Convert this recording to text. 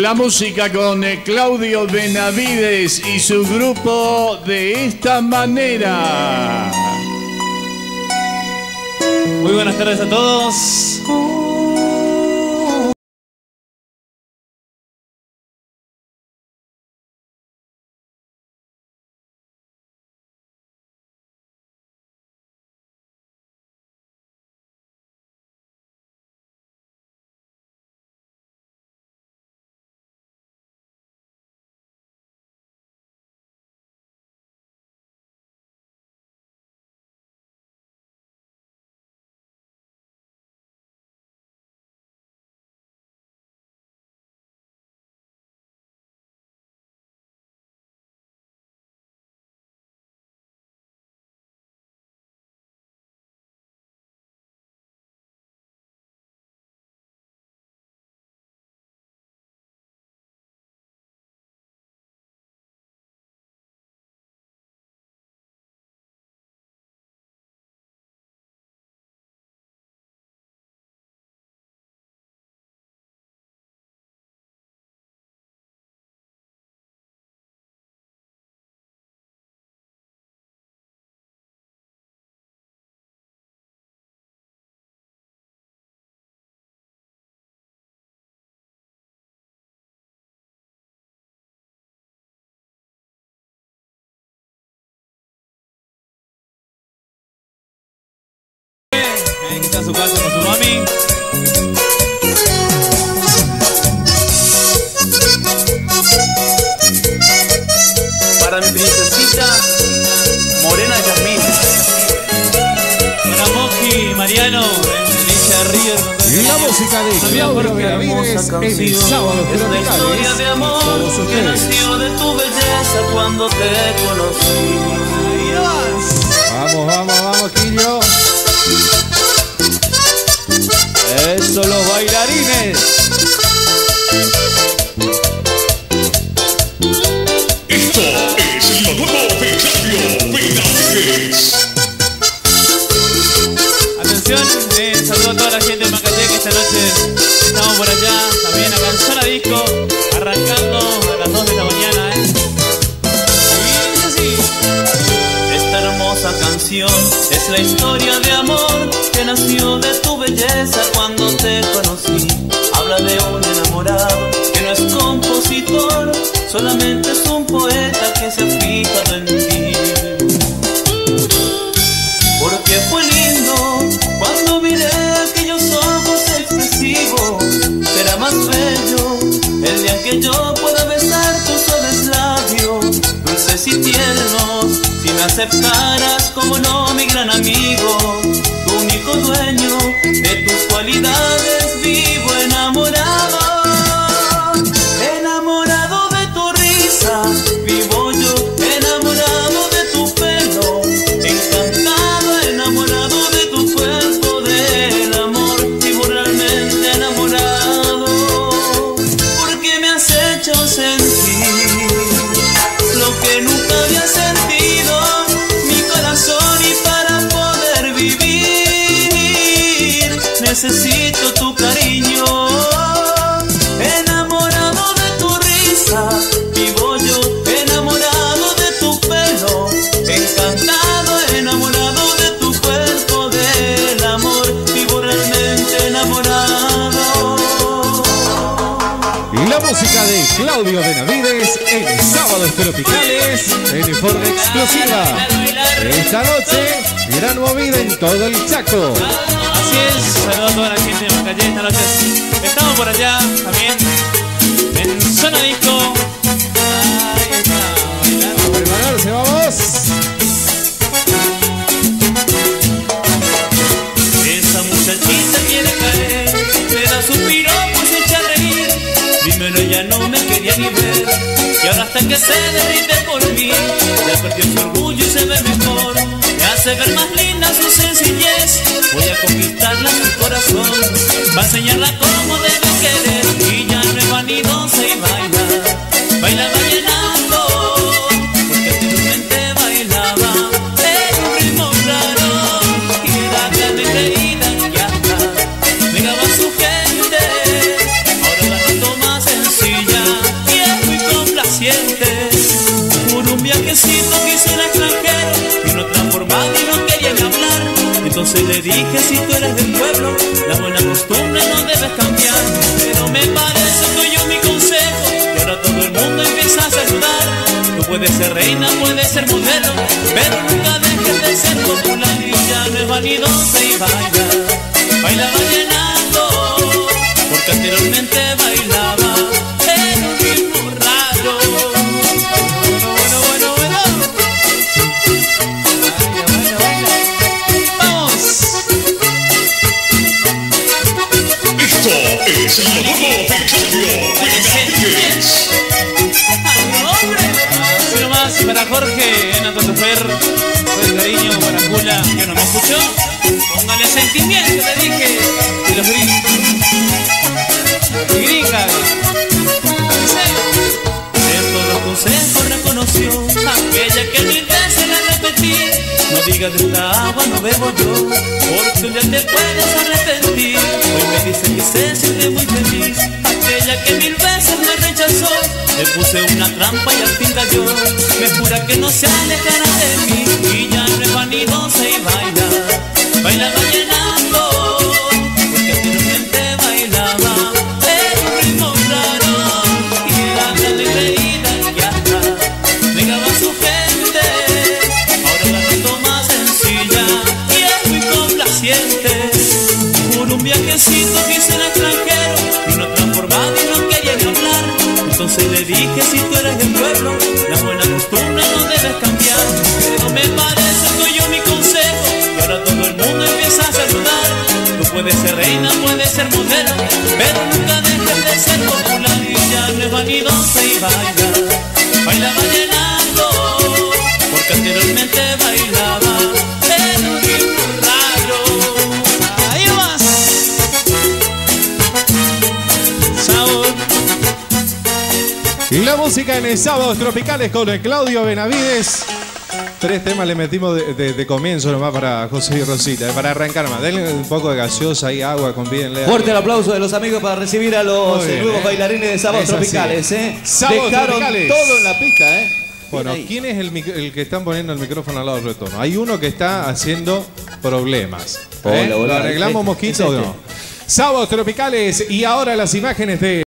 La música con eh, Claudio Benavides y su grupo de esta manera. Muy buenas tardes a todos. Su casa con su mami. Para mi princesita Morena Yasmín. Para Moji, Mariano, Alicia todo el La música de Claudio Benavides en el sábado Es la historia de amor que nació de tu belleza cuando te conocí. Vamos, vamos, vamos, Quillo. Eso, los bailarines. Esto es lo nuevo de Claudio Benavides. Atención, eh, saludo a toda la gente de Macaté que esta noche estamos por allá, también acá en Zona Disco, arrancando a las 2 de la mañana, ¿eh? Y es así. Esta hermosa canción es la historia de amor que nació belleza cuando te conocí. Habla de un enamorado que no es compositor, solamente es un poeta que se ha fijado en ti. Porque fue lindo cuando miré aquellos ojos expresivos. Será más bello el día que yo pueda besar tus suaves labios, dulces y tiernos. Si me aceptaras como no, mi gran amigo, Claudio Benavides en Sábados Tropicales en forma exclusiva. Esta noche, gran movida en todo el Chaco. Así es, saludo a toda la gente de Macayé esta noche. Estamos por allá también, en Zona Disco. Ahí está, bailando. A prepararse, vamos. Esa muchachita quiere caer, me da suspiro pues echa a reír. Primero ella no me quería ni ver, y ahora hasta que se derrite por mí, ya perdió su orgullo y se ve mejor. Me hace ver más linda su sencillez, voy a conquistarla en mi corazón, va a enseñarla cómo debe que al extranjero, vino transformado y no quería ni hablar. Entonces le dije, si tú eres del pueblo, la buena costumbre no debes cambiar. Pero me parece que yo mi consejo, y ahora todo el mundo empieza a saludar. Tú puedes ser reina, puedes ser modelo, pero nunca dejes de ser popular y ya no es vanidosa y baila. Baila vallenato, porque anteriormente bailaba en un ritmo Para Jorge, en Fer, todo el cariño para Jula, que no me escuchó. Póngale sentimiento, le dije. Digas de esta agua no bebo yo, porque un día te puedes arrepentir. Hoy me dice que se siente muy feliz. Aquella que mil veces me rechazó, le puse una trampa y al fin cayó. Me jura que no se alejará de mí y ya no es vanidosa y baila, baila vallenato. Le dije, si tú eres del pueblo, la buena costumbre no debes cambiar. Pero me parece que yo mi consejo y ahora todo el mundo empieza a saludar. Tú puedes ser reina, puedes ser modelo, pero nunca dejes de ser popular y ya no es vanidosa y baila, baila vallenato, la música en el Sábados Tropicales con el Claudio Benavides. Tres temas le metimos de, de- de comienzo nomás para José y Rosita, eh, para arrancar más. Denle un poco de gaseosa y agua, convídenle. Fuerte el aplauso de los amigos para recibir a los bien, nuevos eh. bailarines de Sábados Es. Tropicales. ¿eh? Sábados Dejaron Tropicales. todo en la pista. ¿eh? Bueno. ¿quién es el, que están poniendo el micrófono al lado del retorno? Hay uno que está haciendo problemas. ¿eh? Hola, hola. ¿Lo arreglamos, Este, Mosquito, es o este. no? Sábados Tropicales y ahora las imágenes de...